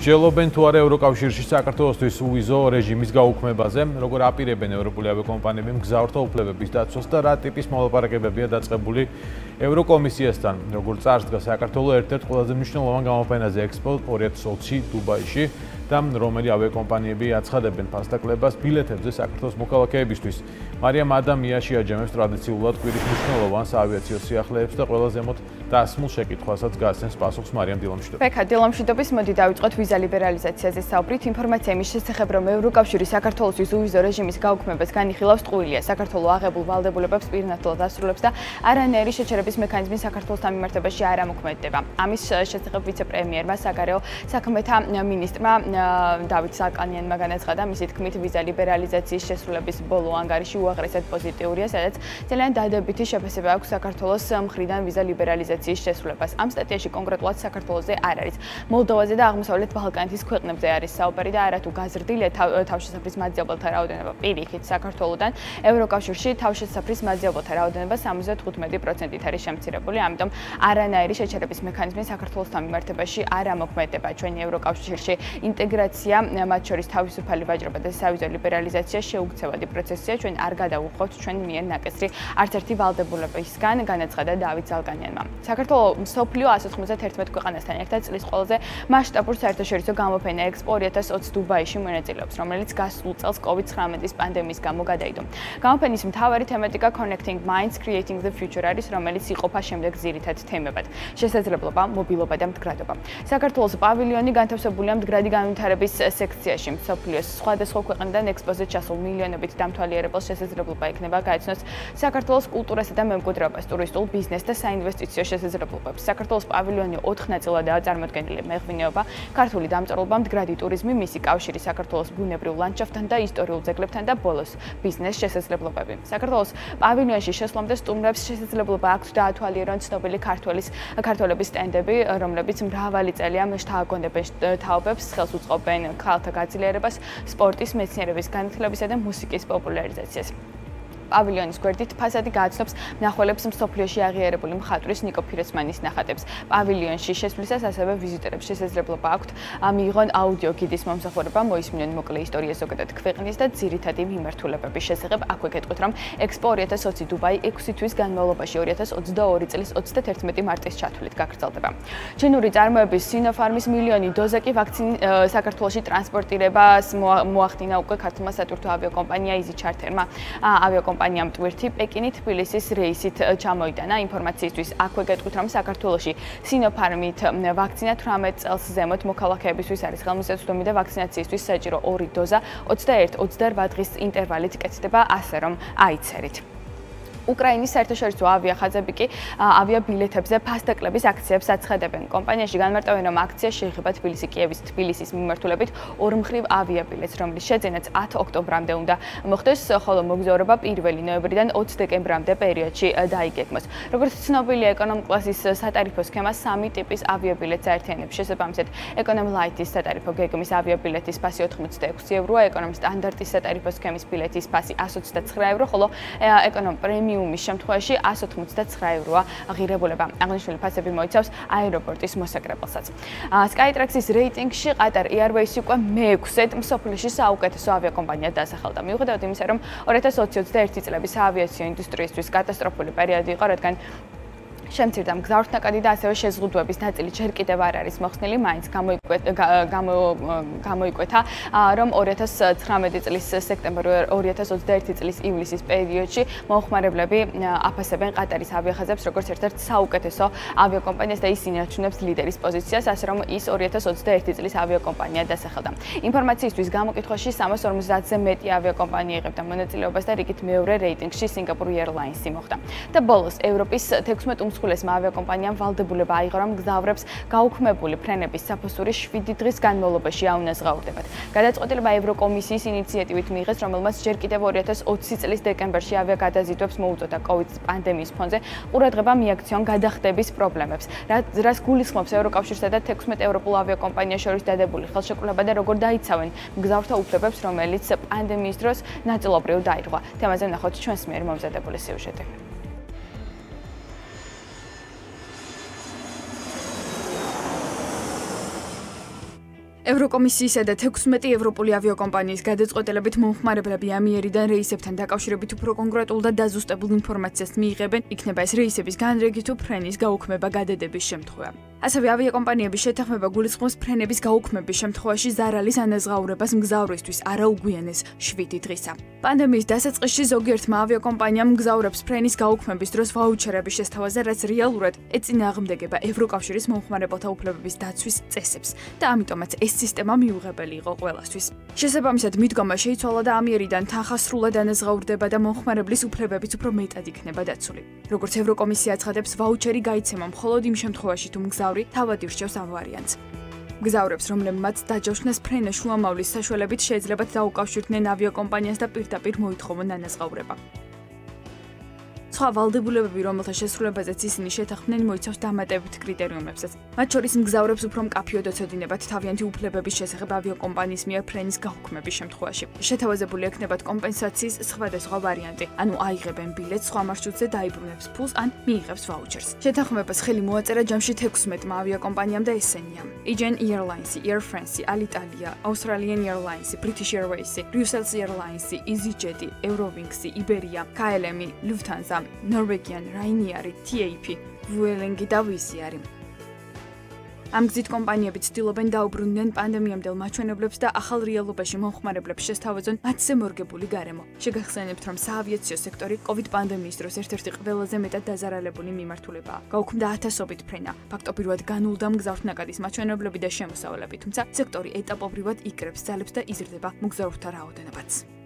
ჯელობენ თუ არა ევროკავშირში საქართველოსთვის უვიზო რეჟიმის გაუქმებაზე, როგორ აპირებენ ევროპული ავიაკომპანიები მგზავრთა უფლებების დაცვას და რა ტიპის მოლაპარაკებებია დაწყებული ევროკომისიასთან, როგორ წარსდგა საქართველოს ერთ-ერთ ყველაზე მნიშვნელოვან გამოფენაზე ექსპო 2020 დუბაიში და რომელი ავიაკომპანიები აცხადებენ ფასდაკლებას ბილეთებზე საქართველოს მოქალაქეებისთვის. მარიამ ადამიაში აჯამებს ტრადიციულად კვირის მნიშვნელოვან საავიაციო სიახლეებს და ყველა ზემოთ დასმულ შეკითხვასაც გასცემს პასუხს მარიამ დილამშვიდობა. ფექა დილამშვიდობის მოდი დავიწყოთ ვიზა ლიბერალიზაციაზე საუბრით. ინფორმაცია იმის შესახებ, რომ ევროკავშირი საქართველოსთვის უვიზო რეჟიმის გაუქმებას განიხილავს ტყუილია. საქართველოს აღებულ ვალდებულებებს პირნათლად ასრულებს და არანაირი შეჩერების მექანიზმი საქართველოსთან მიმართებაში არ ამოქმედდება. ამის შესახებ ვიცე-პრემიერმა საგარეო საქმეთა მინისტრმა დავით საკანიანმა განაცხადა, მისი თქმით ვიზა ლიბერალიზაციის შესრულების ბოლო ანგარიში უაღრესად პოზიტიურია, სადაც ძალიან დადებითი შეფასება აქვს საქართველოს მხრიდან ვიზა ლიბერალიზაციის შესრულებას. ამ სტატიაში კონკრეტულად საქართველოსზე არ არის. მოლდოვაზე და აღმოსავლეთ ბალკანეთის ქვეყნებზე არის საუბარი და არათუ გაზრდილია თავშესაფრის მაძიებელთა რაოდენობა პირიქით საქართველოსთან ევროკავშირში თავშესაფრის მაძიებელთა რაოდენობა 75%-ით არის შემცირებული, ამიტომ არანაირი შეჩერების მექანიზმი საქართველოსთან მიმართებაში არ ამოქმედება. ჩვენი ევროკავშირში ინტეგრაცია, მათ შორის თავისუფალი ვაჭრობა და სავიზო ლიბერალიზაცია შეუქცევადი პროცესია, ჩვენ არ გადავუხოთ ჩვენ მიერ ნაკესრი არც ერთი ვალდებულებისგან განაცხადა დავით ზალგანიანმა. საქართველოს მსოფლიო 191 ქვეყანასთან ერთად წლის ყველაზე მასშტაბურ საერთაშორისო გამოფენა ექსპო 2020 დუბაიში მონაწილეობს, რომელიც გასულ წელს COVID-19-ის პანდემიის გამო გადაიდო. გამოფენის მთავარი თემატიკა Connecting Minds Creating the Future არის, რომელიც იყოფა შემდეგ ძირითად თემებად: შესაძლებლობა, მობილობა და მდგრადობა. საქართველოს პავილიონი განთავსებულია მდგრადი განვითარების სექციაში. მსოფლიოს სხვადასხვა ქვეყნიდან ექსპოზე ჩასულ მილიონობით დამთვალიერებელს შესაძლებლობა ექნება გაეცნოს საქართველოს კულტურასა და მემკვიდრეობას, ტურისტულ ბიზნესს და საინვესტიციო შესაძლებლობებს. საქართველოს პავილიონი 4 ნაწილადაა წარმოდგენილი: მეღვინეობა, ქართული დამწერლობა, მდგრადი ტურიზმი, მისი კავშირი საქართველოს ბუნებრივ ლანდშაფტთან და ისტორიულ ძეგლებთან და ბოლოს ბიზნეს შესაძლებლობები. საქართველოს პავილიონში შესვლამდე სტუმრებს შესაძლებლობა აქვთ დაათვალიერონ ცნობილი ქართველის ქართველების სტენდები, რომლებიც მრავალი წელია შთააგონებენ თაობებს, ხელს უწყობენ ქალთა გაძლიერებას, სპორტის, მეცნიერების განვითარებისა და მუსიკის პოპულარიზაციას. პავილიონის გვერდით ფასადი გააცნობს მნახველებს მსოფლიოში აღიარებული მხატვრის ნიკო ფირესმანის ნახატებს. პავილიონში შესვლისას ასევე ვიზიტორებს შესაძლებლობა აქვთ მიიღონ აუდიო გიდის მომსახურება, მოისმინონ მოკლე ისტორია ზოგადად ქვეყნის და ძირითადი მიმართულებების შესახებ. აქვე გეტყვით, რომ ექსპო 2020 დუბაი 6 თვის განმავლობაში 2022 წლის 31 მარტის ჩათვლით გაგრძელდება. ჩინური წარმოების სინოფარმის მილიონი დოზა კი ვაქცინი საქართველოსში ტრანსპორტირებას მოახდინა უკვე ქართულმა სატვირთო ავიაკომპანია Easy Charter-მა. ავიაკომპანია კომპანიამ ტვირთი პეკინით თბილისის რეისით ჩამოიტანა ინფორმაციისთვის. აქვე გეტყვით რომ საქართველოში სინოფარმით ვაქცინა 18 წელს ზემოთ მოქალაქეებისთვის არის ხელმისაწვდომი და ვაქცინაციისთვის საჭირო ორი დოზა 21-28 დღის ინტერვალით კეთდება ასე რომ აიცერით უკრაინის საერთაშორისო ავიახაზები კი ავიაბილეთებზე ფასდაკლების აქციებს აცხადებენ. კომპანიაში განმარტავენ, რომ აქცია შეეხება თბილისი-კიევის თბილისის მიმართულებით ორმხრივ ავიაბილეთს, რომლის შეძენაც 10 ოქტომბრამდე უნდა მოხდეს, ხოლო მოგზაურობა 1 ნოემბრიდან 20 დეკემბრამდე პერიოდში დაიგეგმოს. როგორც ცნობილია, ეკონომ კლასის სატარიფო სქემა სამი ტიპის ავიაბილეთს აერთიანებს. შესაბამისად, ეკონომ ლაიტის სატარიფო გეგმის ავიაბილეთის ფასი 96 ევროა, ეკონომ სტანდარტის სატარიფო სქემის ბილეთის ფასი 129 ევრო, ხოლო ეკონომ პრემიუმ პრემიუმის შემთხვევაში 189 ევროა ღირებულება. აღნიშნული ფასები მოიცავს აეროპორტის მოსაკრებელსაც. Skytrax-ის რეიტინგში Qatar Airways უკვე მე-6-ედ მსოფლიოში საუკეთესო ავიაკომპანია დასახელდა. მიუხედავად იმისა, რომ 2020-21 წლების ავიაციო ინდუსტრიისთვის კატასტროფული პერიოდი იყო, რადგან შემცირდა მგზავრთა ნაკადი და ასევე შეზღუდვების ნაწილი ჯერ კიდევ არ არის მოხსნილი, მაინც გამოიკვეთა, რომ 2019 წლის სექტემბრი 2021 წლის ივლისის პერიოდში მოხმარებლები აფასებენ ყატარის ავიახაზებს როგორც ერთ-ერთ საუკეთესო ავიაკომპანიას და ისინი აჩვენებს ლიდერის პოზიციას, ასე რომ ის 2021 წლის ავიაკომპანია დასახელდა. ინფორმაციისთვის გამოკითხვაში 350-ზე მეტი ავიაკომპანია იღებდა მონაწილეობას და რიგით მეორე რეიტინგში Singapore Airlines-ი მოხვდა. და ბოლოს ევროპის 16 უმსხვილესმა ავიაკომპანიამ ვალდებულება აიღო, რომ გზავრებს გაუქმებული ფრენების საფოსური 7 დღის განმავლობაში აუნაზღაურდებათ. გადაწყვეტილება ევროკომისიის ინიციატივით მიიღეს, რომელმაც ჯერ კიდევ 2020 წლის დეკემბერში ავიაგადაზიდვებს მოუწოდა COVID პანდემიის ფონზე ყურადღება მიაქციონ გადახდების პრობლემებს. რაც გულისხმობს ევროკავშირსა და 16 ევროპულ ავიაკომპანიას შორის დადებული ხელშეკრულება და როგორ დაიცავენ გზავრთა უფლებებს, რომელიც პანდემიის დროს ნაწილობრივ დაირღვა. თემაზე ნახოთ ჩვენს მიერ მომზადებული სიუჟეტი. ევროკომისიისა და 16 ევროპული ავიაკომპანიის გადაწყვეტილებით მომხმარებლები ამიერიდან რეისებთან დაკავშირებით უფრო კონკრეტულ და დაზუსტებულ ინფორმაციას მიიღებენ, იქნება ეს რეისების განრიგი თუ ფრენის გაუქმება გადადების შემთხვევა. ასევე ავიაკომპანიების შეთანხმება გულისხმობს ფრენების გაუქმების შემთხვევაში ზარალის ანაზღაურებას მგზავრისთვის არაუგვიანეს 7 დღისა. პანდემიის დასაწყისში ზოგიერთმა ავიაკომპანიამ მგზავრებს ფრენის გაუქმების დროს ვაუჩერების შესთავაზე, რაც რეალურად ეწინააღმდეგება ევროკავშირის მომხმარებელთა უფლებების დაცვის წესებს და ამიტომაც ეს სისტემა მიუღებელი იყო ყველასთვის. შესაბამისად, მიდგომა შეიცვალა და ამიერიდან თანხა სრულად ანაზღაურდება და მომხმარებლის უფლებებიც უფრო მეტად იქნება დაცული. როგორც ევროკომისია ცხადებს, ვაუჩერი გაიცემა მხოლოდ იმ შემთხვევაში, თუ მგზავრი თავად ირჩევს ამ ვარიანტს. გზავრებს, რომლებმაც დაჯავშნეს ფრენა შუამავლის საშუალებით შეიძლება დაუკავშირდნენ ავიაკომპანიას და პირდაპირ მოითხოვონ ანაზღაურება. სხვა ვალდებულებები, რომელთა შესრულებაზეც ისინი შეთანხმდნენ, მოიცავს დამატებით კრიტერიუმებსაც. მათ შორის მგზავრებს უფრო მკაფიოდ ოცოდინებათ თავიანთი უფლებების შესახებ ავიაკომპანიის მიერ ფრენის გაუქმების შემთხვევაში. შეთავაზებული ექნებათ კომპენსაციის სხვადასხვა ვარიანტი, ანუ აიღებენ ბილეთს სხვა მარშრუტზე დაიბრუნებს ფულს ან მიიღებს ვაუჩერს. შეთანხმებას ხელი მოაწერა ჯამში 16-მა ავიაკომპანიამ და ესენია: Aegean Airlines, Air France, Alitalia, Australian Airlines, British Airways, Brussels Airlines, EasyJet, Eurowings, Iberia, KLM, Lufthansa, Norwegian, Ryanair, TAP, Vueling და Wizz Air. ამ გზით კომპანიები ცდილობენ დაუბრუნდნენ პანდემიამდელ მაჩვენებლებს და ახალ რეალობაში მომხმარებლებს შესთავაზონ მათზე მორგებული გარემო. შეგახსენებთ, რომ საავიაციო სექტორი COVID პანდემიის დროს ერთ-ერთი ყველაზე მეტად დაზარალებული მიმართულებაა. გაუქმდა ათასობით ფრენა. ფაქტობრივად განულდა მგზავრთნაკადის მაჩვენებლები და შემოსავლები, თუმცა სექტორი ეტაპობრივად იკრებს ძალებს და იზრდება მგზავრთა რაოდენობაც.